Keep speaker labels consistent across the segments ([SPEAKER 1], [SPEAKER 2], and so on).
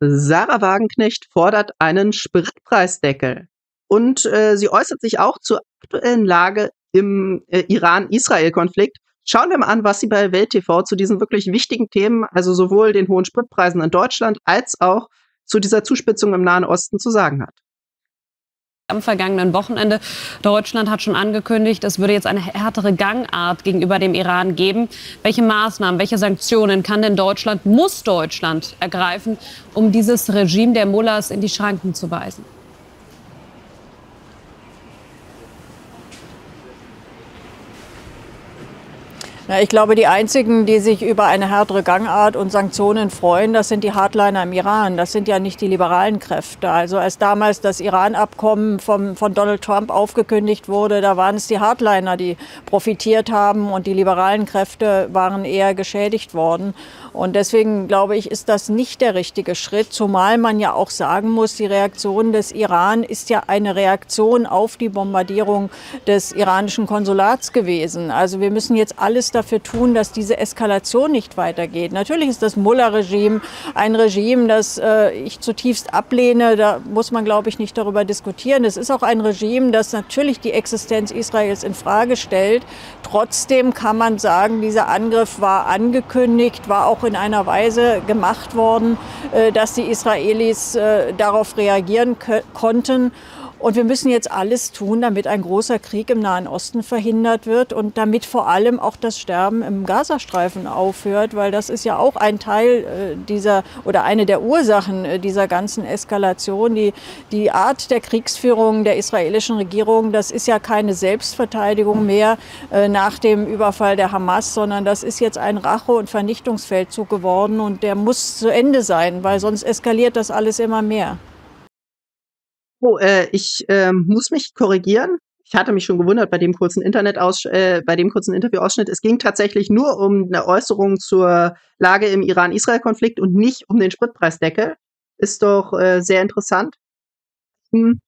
[SPEAKER 1] Sarah Wagenknecht fordert einen Spritpreisdeckel. Und äh, sie äußert sich auch zur aktuellen Lage im äh, Iran-Israel-Konflikt. Schauen wir mal an, was sie bei Welt TV zu diesen wirklich wichtigen Themen, also sowohl den hohen Spritpreisen in Deutschland als auch zu dieser Zuspitzung im Nahen Osten zu sagen hat
[SPEAKER 2] am vergangenen Wochenende. Deutschland hat schon angekündigt, es würde jetzt eine härtere Gangart gegenüber dem Iran geben. Welche Maßnahmen, welche Sanktionen kann denn Deutschland, muss Deutschland ergreifen, um dieses Regime der Mullahs in die Schranken zu weisen?
[SPEAKER 3] Na, ich glaube, die einzigen, die sich über eine härtere Gangart und Sanktionen freuen, das sind die Hardliner im Iran. Das sind ja nicht die liberalen Kräfte. Also als damals das Iran-Abkommen von Donald Trump aufgekündigt wurde, da waren es die Hardliner, die profitiert haben und die liberalen Kräfte waren eher geschädigt worden. Und deswegen glaube ich, ist das nicht der richtige Schritt, zumal man ja auch sagen muss, die Reaktion des Iran ist ja eine Reaktion auf die Bombardierung des iranischen Konsulats gewesen. Also wir müssen jetzt alles dafür tun, dass diese Eskalation nicht weitergeht. Natürlich ist das Mullah-Regime ein Regime, das äh, ich zutiefst ablehne. Da muss man, glaube ich, nicht darüber diskutieren. Es ist auch ein Regime, das natürlich die Existenz Israels in Frage stellt. Trotzdem kann man sagen, dieser Angriff war angekündigt, war auch in einer Weise gemacht worden, äh, dass die Israelis äh, darauf reagieren konnten. Und wir müssen jetzt alles tun, damit ein großer Krieg im Nahen Osten verhindert wird und damit vor allem auch das Sterben im Gazastreifen aufhört, weil das ist ja auch ein Teil äh, dieser oder eine der Ursachen äh, dieser ganzen Eskalation. Die, die Art der Kriegsführung der israelischen Regierung, das ist ja keine Selbstverteidigung mehr äh, nach dem Überfall der Hamas, sondern das ist jetzt ein Rache- und Vernichtungsfeldzug geworden und der muss zu Ende sein, weil sonst eskaliert das alles immer mehr.
[SPEAKER 1] Oh, äh, ich äh, muss mich korrigieren. Ich hatte mich schon gewundert bei dem kurzen Internet äh, bei dem kurzen Interviewausschnitt. Es ging tatsächlich nur um eine Äußerung zur Lage im Iran-Israel-Konflikt und nicht um den Spritpreisdeckel. Ist doch äh, sehr interessant. Hm.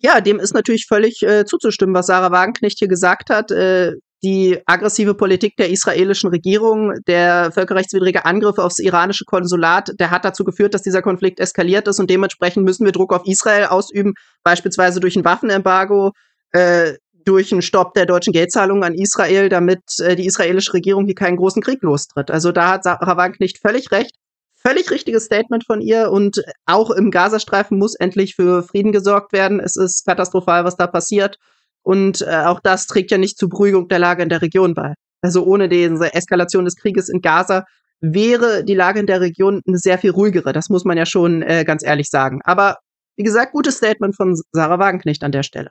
[SPEAKER 1] Ja, dem ist natürlich völlig äh, zuzustimmen, was Sarah Wagenknecht hier gesagt hat. Äh, die aggressive Politik der israelischen Regierung, der völkerrechtswidrige Angriff aufs iranische Konsulat, der hat dazu geführt, dass dieser Konflikt eskaliert ist und dementsprechend müssen wir Druck auf Israel ausüben, beispielsweise durch ein Waffenembargo, äh, durch einen Stopp der deutschen Geldzahlungen an Israel, damit äh, die israelische Regierung hier keinen großen Krieg lostritt. Also da hat Sarah Wagenknecht völlig recht. Völlig richtiges Statement von ihr und auch im Gazastreifen muss endlich für Frieden gesorgt werden. Es ist katastrophal, was da passiert. Und äh, auch das trägt ja nicht zur Beruhigung der Lage in der Region bei. Also ohne diese Eskalation des Krieges in Gaza wäre die Lage in der Region eine sehr viel ruhigere. Das muss man ja schon äh, ganz ehrlich sagen. Aber wie gesagt, gutes Statement von Sarah Wagenknecht an der Stelle.